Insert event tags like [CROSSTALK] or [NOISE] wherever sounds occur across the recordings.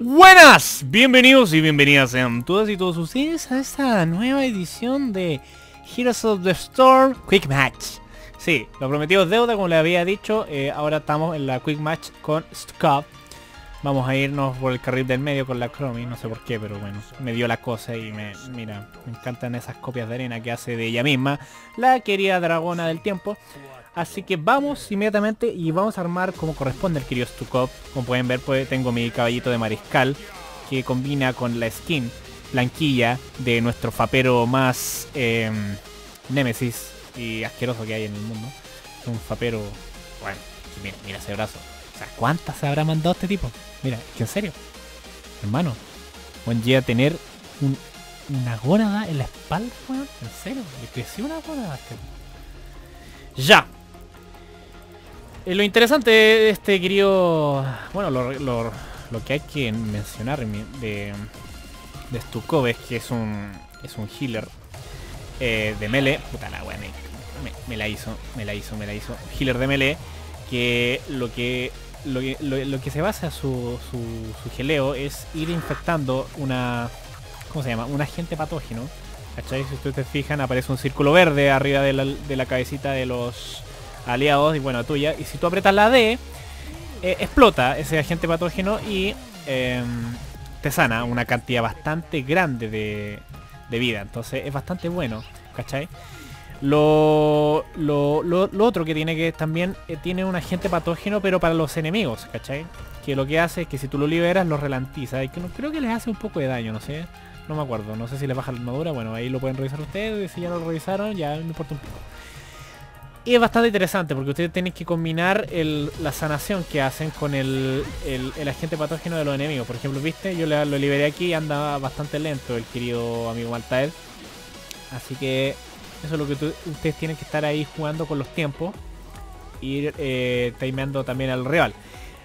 Buenas, bienvenidos y bienvenidas sean todas y todos ustedes a esta nueva edición de Heroes of the Storm Quick Match. Sí, lo prometido es deuda, como le había dicho, eh, ahora estamos en la Quick Match con Scott. Vamos a irnos por el carril del medio con la Chromie, no sé por qué, pero bueno, me dio la cosa y me, mira, me encantan esas copias de arena que hace de ella misma, la querida dragona del tiempo. Así que vamos inmediatamente y vamos a armar como corresponde el querido Stukov. Como pueden ver, pues tengo mi caballito de mariscal que combina con la skin blanquilla de nuestro fapero más eh, némesis y asqueroso que hay en el mundo. Es un fapero... Bueno, mira, mira ese brazo. O sea, ¿cuántas se habrá mandado este tipo? Mira, que en serio. Hermano, buen día tener un, una gónada en la espalda, weón. En serio, le creció una gónada a este Ya, eh, lo interesante de este querido... Bueno, lo, que hay que mencionar de, de Stukov es que es un, es un healer eh, de melee. Puta la wea, me, la hizo, me la hizo, me la hizo. Healer de melee que lo que lo que, lo, lo que se basa su, su, su geleo es ir infectando una... ¿Cómo se llama? Un agente patógeno. ¿Cachai? Si ustedes se fijan, aparece un círculo verde arriba de la, de la cabecita de los aliados y bueno, tuya. Y si tú apretas la D, eh, explota ese agente patógeno y em, te sana una cantidad bastante grande de, de vida. Entonces es bastante bueno, ¿cachai? Lo, lo, lo- lo otro que tiene que también eh, tiene un agente patógeno pero para los enemigos, ¿cachai? Que lo que hace es que si tú lo liberas los ralentiza y que no, creo que les hace un poco de daño, no sé. No me acuerdo, no sé si les baja la armadura, bueno, ahí lo pueden revisar ustedes, si ya lo revisaron, ya no importa un poco. Y es bastante interesante porque ustedes tienen que combinar la sanación que hacen con el, el- el agente patógeno de los enemigos. Por ejemplo, viste, yo lo liberé aquí y anda bastante lento el querido amigo Maltael. Así que eso es lo que ustedes tienen que estar ahí jugando con los tiempos. Ir eh, timeando también al rival.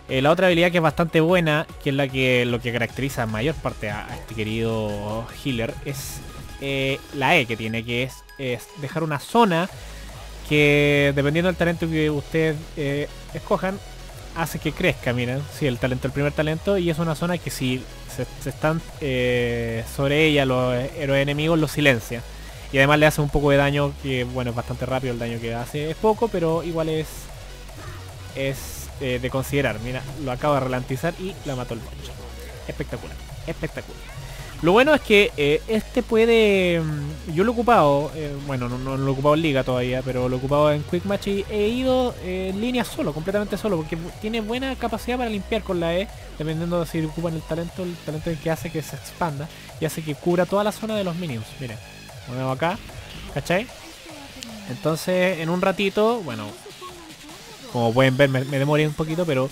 Eh, la otra habilidad que es bastante buena, que es la que lo que caracteriza en mayor parte a, este querido healer, es eh, la E que tiene, que es, es dejar una zona que dependiendo del talento que ustedes eh, escojan, hace que crezca, miren, sí, el talento, el primer talento, y es una zona que si se, están sobre ella los héroes enemigos, los silencia. Y además le hace un poco de daño, que bueno, es bastante rápido el daño que hace, es poco, pero igual es es eh, de considerar. Mira, lo acabo de ralentizar y la mató el bicho. Espectacular, espectacular. Lo bueno es que eh, este puede... mm, Yo lo he ocupado, eh, bueno, no, lo he ocupado en liga todavía, pero lo he ocupado en Quick Match y he ido en línea solo, completamente solo, porque tiene buena capacidad para limpiar con la E, dependiendo de si ocupan el talento, el talento que hace que se expanda y hace que cubra toda la zona de los minions. Miren, lo acá, ¿cachai? Entonces, en un ratito, bueno, como pueden ver, me, me demoré un poquito, pero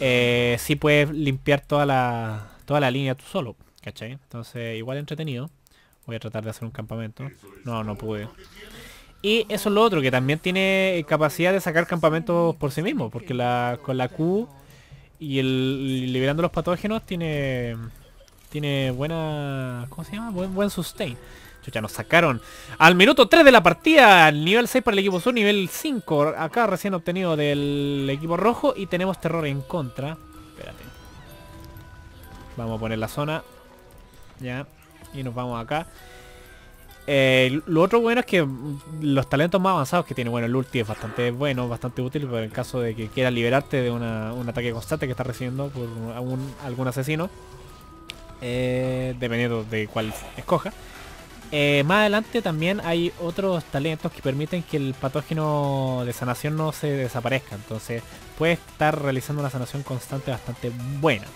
eh, sí puedes limpiar toda la, toda la línea tú solo, ¿cachai? Entonces, igual entretenido. Voy a tratar de hacer un campamento. No, no pude. Y eso es lo otro, que también tiene capacidad de sacar campamentos por sí mismo, porque la, con la Q y el liberando los patógenos tiene tiene buena ¿cómo se llama? buen buen sustain. Chucha, nos sacaron al minuto 3 de la partida, nivel 6 para el equipo sur, nivel 5 acá recién obtenido del equipo rojo y tenemos terror en contra. Espérate. Vamos a poner la zona. Ya. Y nos vamos acá. Eh, lo otro bueno es que los talentos más avanzados que tiene, bueno, el ulti es bastante bueno, bastante útil para el caso de que quieras liberarte de una- un ataque constante que estás recibiendo por algún, algún asesino. Eh, dependiendo de cuál escoja. Eh, más adelante también hay otros talentos que permiten que el patógeno de sanación no se desaparezca. Entonces puedes estar realizando una sanación constante bastante buena.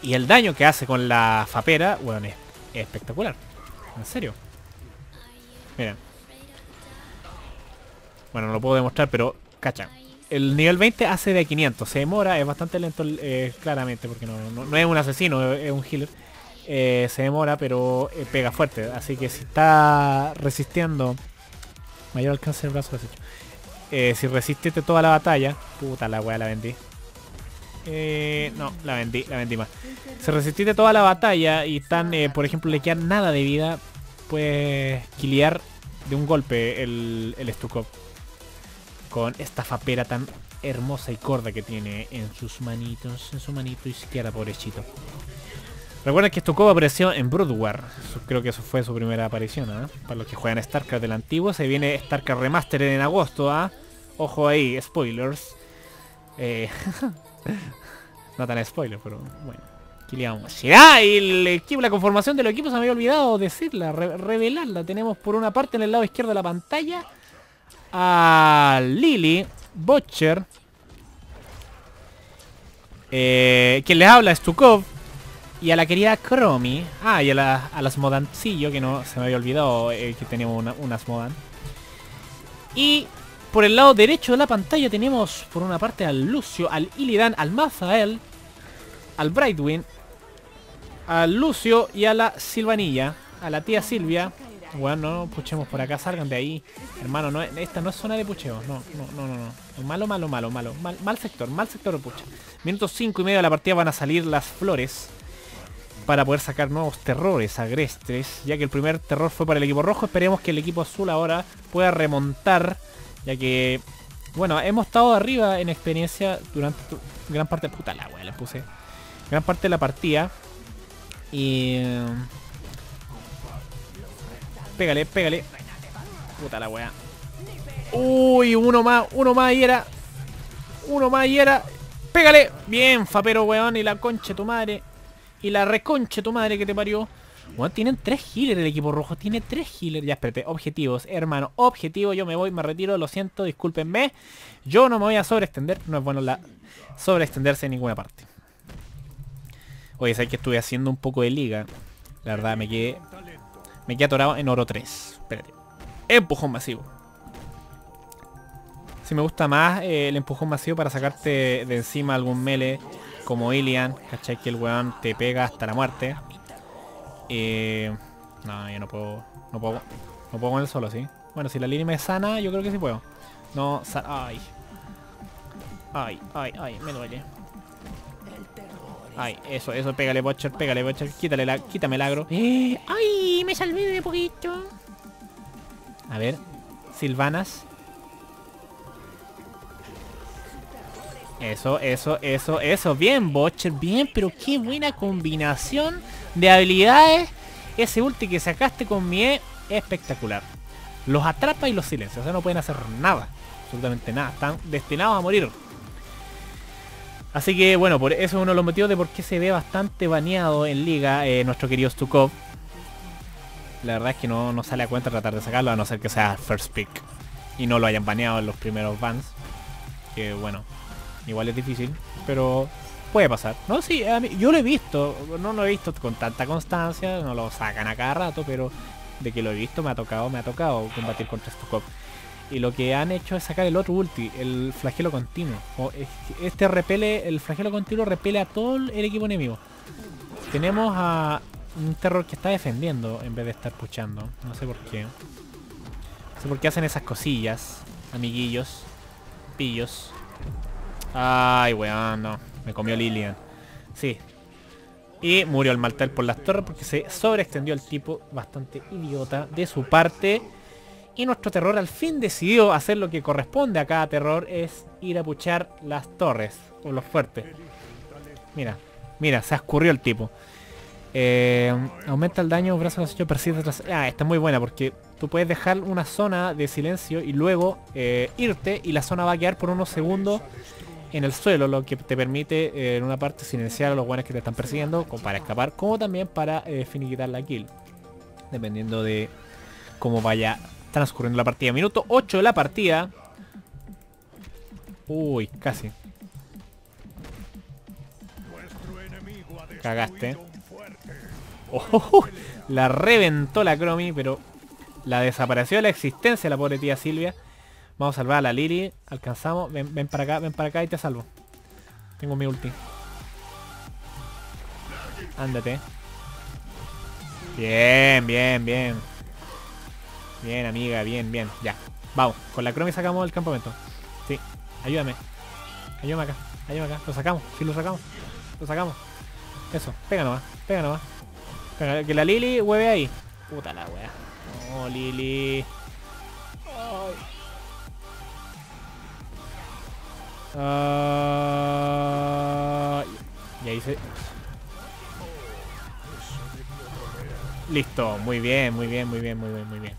Y el daño que hace con la fapera, bueno, es, es espectacular. En serio. Mira. Bueno, no lo puedo demostrar, pero cacha. El nivel 20 hace de 500. Se demora, es bastante lento eh, claramente, porque no es un asesino, es un healer. Eh, se demora, pero eh, pega fuerte. Así que si está resistiendo... Mayor alcance del brazo desecho. Eh, si resististe toda la batalla... Puta la weá la vendí. Eh, no, la vendí, la vendí más. Se resististe toda la batalla y están, por ejemplo, le queda nada de vida, puedes killear de un golpe el, el. Con esta fapera tan hermosa y corda que tiene en sus manitos, en su manito izquierda, pobrecito. Recuerden que Stukov apareció en Broodwar. Creo que eso fue su primera aparición, ¿ah? Para los que juegan StarCraft del antiguo. Se viene StarCraft Remastered en agosto, ¿ah? Ojo ahí, spoilers. Eh, [LAUGHS] no tan spoiler, pero bueno. Aquí le vamos. ¡Ah! El equipo, la conformación del equipo se me había olvidado decirla, revelarla. Tenemos por una parte en el lado izquierdo de la pantalla a Lily, Butcher, eh, quien les habla Stukov y a la querida Chromie. Ah, y a, la, a las Modancillo, que no se me había olvidado eh, que teníamos una, unas Modan. Y por el lado derecho de la pantalla tenemos por una parte al Lucio, al Illidan, al Mazael, al Brightwing, al Lucio y a la Silvanilla, a la tía Silvia. Bueno, no puchemos por acá, salgan de ahí. Hermano, no, esta no es zona de pucheo. No, no, no, no. no. Malo, malo, malo, malo. Mal, mal sector, mal sector de pucha. Minutos 5 y medio de la partida van a salir las flores. Para poder sacar nuevos terrores agrestres. Ya que el primer terror fue para el equipo rojo. Esperemos que el equipo azul ahora pueda remontar ya que, bueno, hemos estado arriba en experiencia durante gran parte... Puta la wea, le puse. Gran parte de la partida. Y... Pégale, pégale. Puta la wea. Uy, uno más, uno más y era... Uno más y era... Pégale. Bien, fapero, weón. Y la concha tu madre. Y la reconche tu madre que te parió. Bueno, tienen tres healers el equipo rojo. Tiene tres healers. Ya, espérate. Objetivos, hermano. Objetivo. Yo me voy, me retiro. Lo siento, discúlpenme. Yo no me voy a sobreextender. No es bueno la sobreextenderse en ninguna parte. Oye, sabes que estuve haciendo un poco de liga. La verdad, me quedé... Me quedé atorado en oro 3. Espérate. Empujón masivo. Si me gusta más eh, el empujón masivo para sacarte de encima algún melee como Ilian, ¿cachai? Que el weón te pega hasta la muerte. Eh, no, yo no puedo. No puedo. No puedo con él solo, ¿sí? Bueno, si la línea me sana, yo creo que sí puedo. No, ay. Ay, ay, ay, me duele. Ay, eso, eso, pégale, Butcher, pégale, Butcher. Quítale la, quítame el agro. Eh, ay, me salvé de poquito. A ver, Silvanas. Eso, eso, eso, eso. Bien, Butcher, bien, pero qué buena combinación de habilidades. Ese ulti que sacaste con mi E espectacular. Los atrapa y los silencia. O sea, no pueden hacer nada. Absolutamente nada. Están destinados a morir. Así que bueno, por eso es uno de los motivos de por qué se ve bastante baneado en liga eh, nuestro querido Stukov. La verdad es que no, no sale a cuenta tratar de sacarlo a no ser que sea first pick. Y no lo hayan baneado en los primeros bans. Que bueno, Igual es difícil, pero puede pasar. No, sí, yo lo he visto, no lo he visto con tanta constancia, no lo sacan a cada rato, pero de que lo he visto me ha tocado, me ha tocado combatir contra Stukov. Y lo que han hecho es sacar el otro ulti, el flagelo continuo. este repele, el flagelo continuo repele a todo el equipo enemigo. Tenemos a un terror que está defendiendo en vez de estar puchando. No sé por qué. No sé por qué hacen esas cosillas, amiguillos, pillos. Ay, weón, no. Me comió Lilian. Sí. Y murió el Maltel por las torres porque se sobreextendió el tipo bastante idiota de su parte. Y nuestro terror al fin decidió hacer lo que corresponde a cada terror, es ir a puchar las torres, o los fuertes. Mira, mira, se escurrió el tipo. Eh, aumenta el daño, brazo de persiste tras... Ah, esta es muy buena porque tú puedes dejar una zona de silencio y luego eh, irte y la zona va a quedar por unos segundos en el suelo, lo que te permite eh, en una parte silenciar a los guanes que te están persiguiendo para escapar, como también para eh, finiquitar la kill. Dependiendo de cómo vaya transcurriendo la partida. Minuto 8 de la partida. Uy, casi. Cagaste. Oh, la reventó la Cromi, pero la desapareció de la existencia la pobre tía Silvia. Vamos a salvar a la Lily. Alcanzamos. Ven, para acá, ven para acá y te salvo. Tengo mi ulti. Ándate. Bien, bien, bien. Bien, amiga, bien, bien. Ya. Vamos. Con la Chrome sacamos el campamento. Sí. Ayúdame. Ayúdame acá. Ayúdame acá. Lo sacamos. Sí, lo sacamos. Lo sacamos. Eso. Pega nomás. Pega nomás. Pega, que la Lili hueve ahí. Puta la wea. No, Lili. Ay. Y ahí se... Listo, muy bien, muy bien, muy bien, muy bien, muy bien.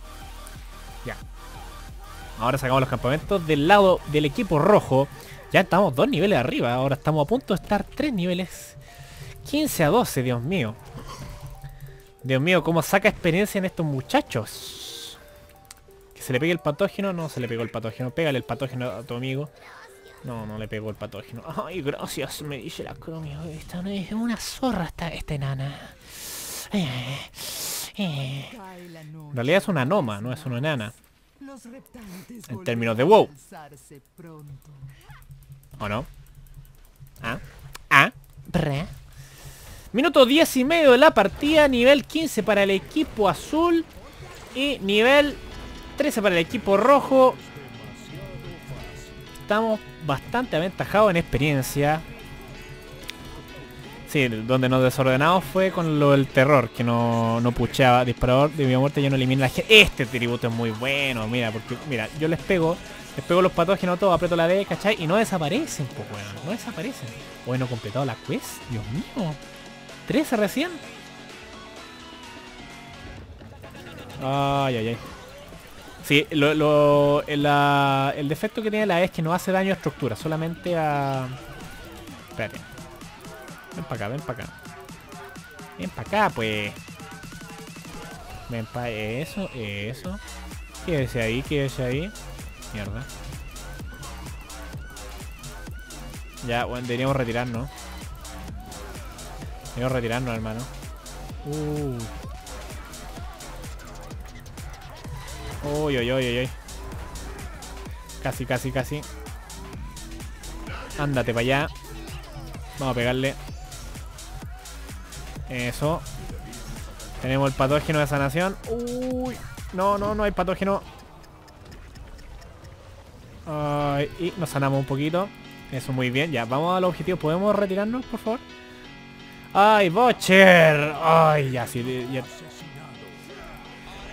Ya. Ahora sacamos los campamentos del lado del equipo rojo. Ya estamos dos niveles arriba. Ahora estamos a punto de estar tres niveles. 15 a 12, Dios mío. Dios mío, cómo saca experiencia en estos muchachos. Que se le pegue el patógeno. No se le pegó el patógeno. Pégale el patógeno a tu amigo. No, no le pegó el patógeno. Ay, gracias, me dice la cromio. Esta no es una zorra esta, esta enana. Eh, eh. En realidad es una noma, no es una enana. En términos de WoW. ¿O no? ¿Ah? ¿Ah? Bre. Minuto 10 y medio de la partida. Nivel 15 para el equipo azul. Y nivel 13 para el equipo rojo. Estamos bastante aventajados en experiencia. Sí, donde nos desordenamos fue con lo del terror, que no, no pucheaba. Disparador de mi muerte ya no elimina la gente. Este tributo es muy bueno, mira, porque, mira, yo les pego, les pego los patógenos todos, aprieto la D, ¿cachai? Y no desaparecen, pues bueno, no desaparecen. Bueno, completado la quest, Dios mío. 13 recién. Ay, ay, ay. Sí, lo, la, el defecto que tiene la E es que no hace daño a estructura, solamente a... Espérate. Ven para acá, ven para acá. Ven para acá, pues. Ven para eso, eso. Quédese ahí, quédese ahí. Mierda. Ya, bueno, deberíamos retirarnos. Deberíamos retirarnos, hermano. Uh. Uy, uy, uy, uy. Casi, casi, casi. Ándate para allá. Vamos a pegarle. Eso. Tenemos el patógeno de sanación. Uy. No, no, no hay patógeno. Ay, y nos sanamos un poquito. Eso muy bien. Ya, vamos al objetivo. ¿Podemos retirarnos, por favor? ¡Ay, Butcher! ¡Ay, ya, sí! Ya.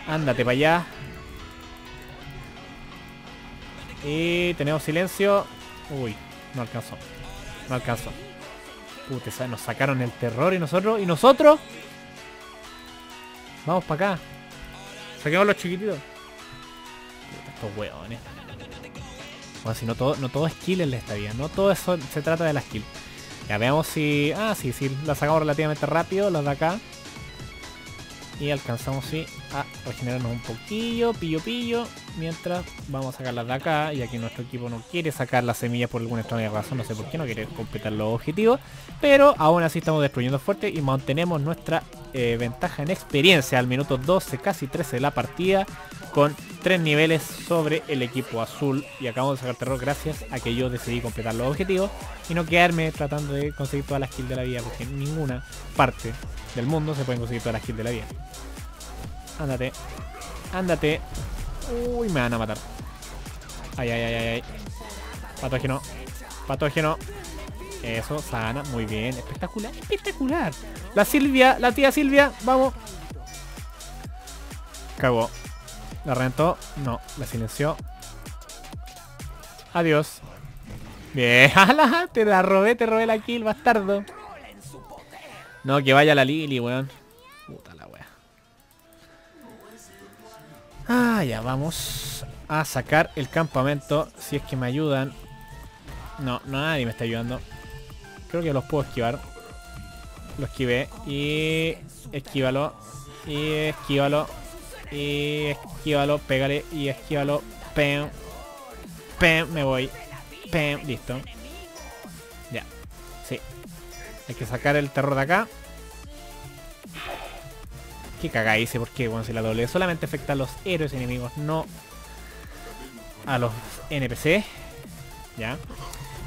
Ándate para allá. Y tenemos silencio. Uy, no alcanzó. No alcanzó. Puta, nos sacaron el terror y nosotros. ¿Y nosotros? Vamos para acá. Saquemos los chiquititos. Puta, estos hueones. Bueno, si no todo, no todo es kill en esta vida. No todo eso se trata de la skill. Ya veamos si... Ah, sí, sí. La sacamos relativamente rápido. Las de acá. Y alcanzamos, sí, a regenerarnos un poquillo, pillo pillo. Mientras vamos a sacarlas de acá. Y aquí nuestro equipo no quiere sacar las semillas por alguna extraña razón. No sé por qué, no quiere completar los objetivos. Pero aún así estamos destruyendo fuerte y mantenemos nuestra eh, ventaja en experiencia al minuto 12, casi 13 de la partida. Con tres niveles sobre el equipo azul. Y acabamos de sacar terror gracias a que yo decidí completar los objetivos. Y no quedarme tratando de conseguir todas las kills de la vida. Porque en ninguna parte del mundo se pueden conseguir todas las kills de la vida. Ándate. Ándate. Uy, me van a matar. Ay, ay, ay, ay, ay. Patógeno. Patógeno. Eso, sana. Muy bien. Espectacular. Espectacular. La Silvia, la tía Silvia. Vamos. Cagó. La reventó. No, la silenció. Adiós. Bien. [LAUGHS] te la robé, te robé la kill, bastardo. No, que vaya la Lili, weón. Puta la wea. Ah, ya, vamos a sacar el campamento. Si es que me ayudan. No, nadie me está ayudando. Creo que los puedo esquivar. Lo esquivé. Y esquívalo. Y esquívalo. Y esquívalo. Pégale. Y esquívalo. Pem. Pem. Me voy. Pem. Listo. Ya. Sí. Hay que sacar el terror de acá. Qué caga hice, porque bueno, si la doble solamente afecta a los héroes enemigos, no a los NPC. Ya.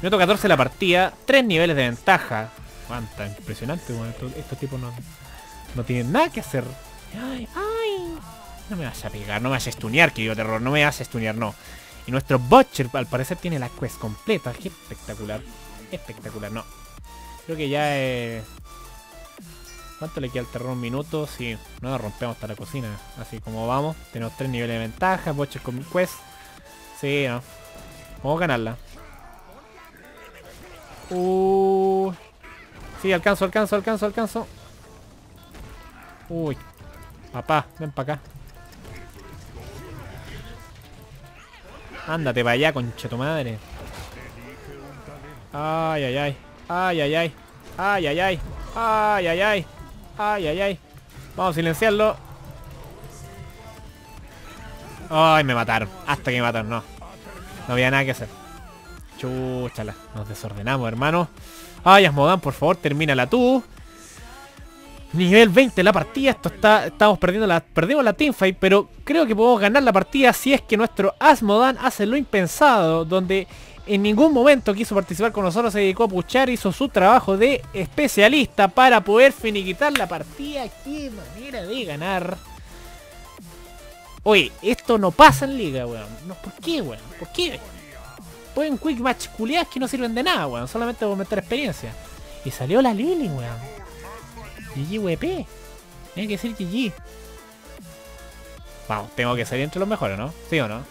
Minuto 14 de la partida. Tres niveles de ventaja. Cuánta impresionante, bueno, estos, tipos no, no tienen nada que hacer. Ay, ay. No me vas a pegar, no me vas a estunear, querido terror. No me vas a estunear, no. Y nuestro Butcher al parecer tiene la quest completa. Qué espectacular. Espectacular, no. Creo que ya es... ¿Cuánto le queda al terror? Un minuto. Sí, no rompemos hasta la cocina. Así como vamos. Tenemos tres niveles de ventaja. Butcher con quest. Sí, no. Vamos a ganarla. Uh... Sí, alcanzo, alcanzo, alcanzo, alcanzo. Uy. Papá, ven para acá. Ándate para allá, concha tu madre. Ay, ay, ay. Ay, ay, ay. Ay, ay, ay. Ay, ay, ay. Ay, ay, ay. Vamos a silenciarlo. Ay, me mataron. Hasta que me mataron, no. No había nada que hacer. Chúchala. Nos desordenamos, hermano. Ay, Asmodan, por favor, termínala tú. Nivel 20 la partida, esto está, estamos perdiendo la, perdimos la teamfight, pero creo que podemos ganar la partida si es que nuestro Asmodan hace lo impensado, donde en ningún momento quiso participar con nosotros, se dedicó a puchar, hizo su trabajo de especialista para poder finiquitar la partida. Qué manera de ganar. Oye, esto no pasa en liga, weón. ¿Por qué, weón? ¿Por qué? Pueden quick match culiadas que no sirven de nada, weón. Solamente por meter experiencia. Y salió la Lily, weón. GG WP. Tiene que ser GG. Vamos, tengo que salir entre los mejores, ¿no? ¿Sí o no?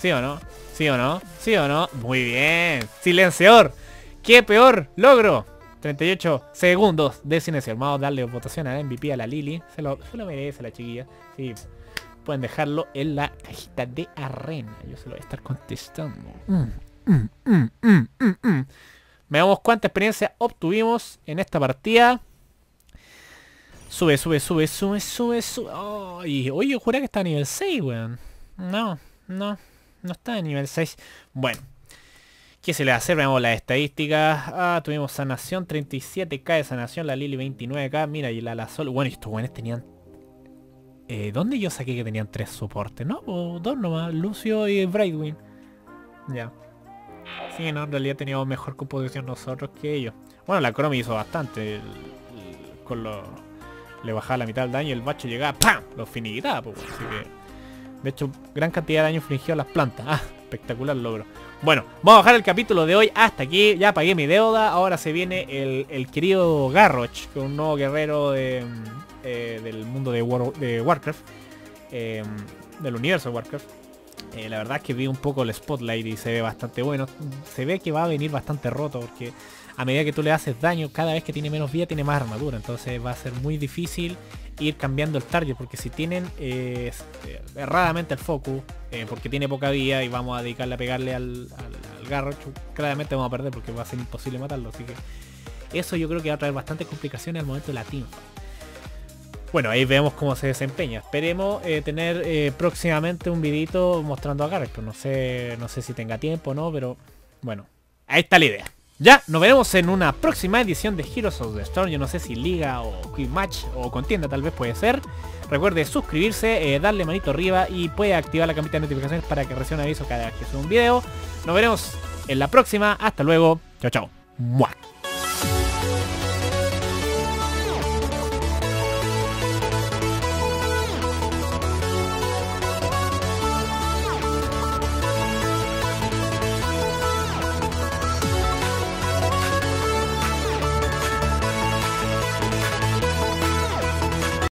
¿Sí o no? ¿Sí o no? ¿Sí o no? Muy bien. Silenciador. ¿Qué peor logro? 38 segundos de silencio. Vamos a darle votación a MVP a la Lily. Se lo, se lo merece la chiquilla. Sí. Pueden dejarlo en la cajita de arena. Yo se lo voy a estar contestando. Mm, mm, mm, mm, mm, mm. Veamos cuánta experiencia obtuvimos en esta partida. Sube, sube, sube, sube, sube, sube. Ay, oye, yo juré que está a nivel 6, weón. No, no, no está a nivel 6. Bueno. ¿Qué se le hace? Veamos las estadísticas. Ah, tuvimos sanación 37k de sanación, la Lily 29k. Mira, y la, la Sol. Bueno, y estos buenos tenían... Eh, ¿Dónde yo saqué que tenían tres soportes? No, o dos nomás. Lucio y Brightwing. Ya. Sí, no, en realidad teníamos mejor composición nosotros que ellos. Bueno, la Chrome hizo bastante. con los le bajaba la mitad del daño y el bacho llegaba, ¡pam! Lo finiquitaba, pues, así que... De hecho, gran cantidad de daño infligido a las plantas. Ah, espectacular logro. Bueno, vamos a bajar el capítulo de hoy hasta aquí. Ya pagué mi deuda. Ahora se viene el, el querido Garroch, que un nuevo guerrero de, eh, del mundo de, War- de Warcraft. eh, del universo de Warcraft. Eh, la verdad es que vi un poco el spotlight y se ve bastante bueno. Se ve que va a venir bastante roto porque a medida que tú le haces daño, cada vez que tiene menos vida tiene más armadura. Entonces va a ser muy difícil ir cambiando el target porque si tienen eh, erradamente el focus, eh, porque tiene poca vida y vamos a dedicarle a pegarle al, al, al claramente vamos a perder porque va a ser imposible matarlo. Así que eso yo creo que va a traer bastantes complicaciones al momento de la teamfight. Bueno, ahí vemos cómo se desempeña. Esperemos eh, tener próximamente un videito mostrando a. Pues no sé, no sé si tenga tiempo o no, pero bueno, ahí está la idea. Ya, nos veremos en una próxima edición de Heroes of the Storm. Yo no sé si liga o quick match o contienda tal vez puede ser. Recuerde suscribirse, eh, darle manito arriba y puede activar la campita de notificaciones para que reciba un aviso cada vez que suba un video. Nos veremos en la próxima. Hasta luego. Chao, chao.